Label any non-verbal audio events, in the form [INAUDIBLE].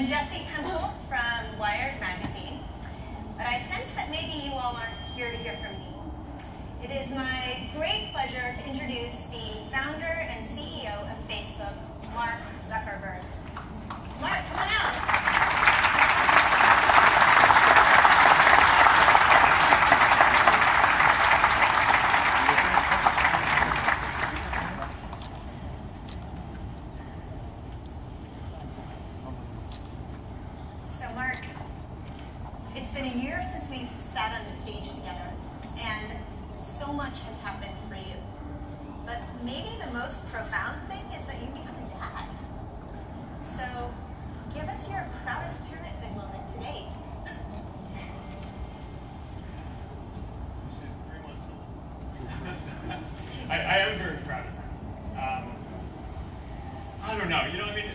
I'm Jessi Hempel from Wired Magazine. It's been a year since we've sat on the stage together, and so much has happened for you. But maybe the most profound thing is that you become a dad. So give us your proudest parenthood moment to date. She's three months old. [LAUGHS] I, I, am very proud of her. Um, I don't know. You know, I mean,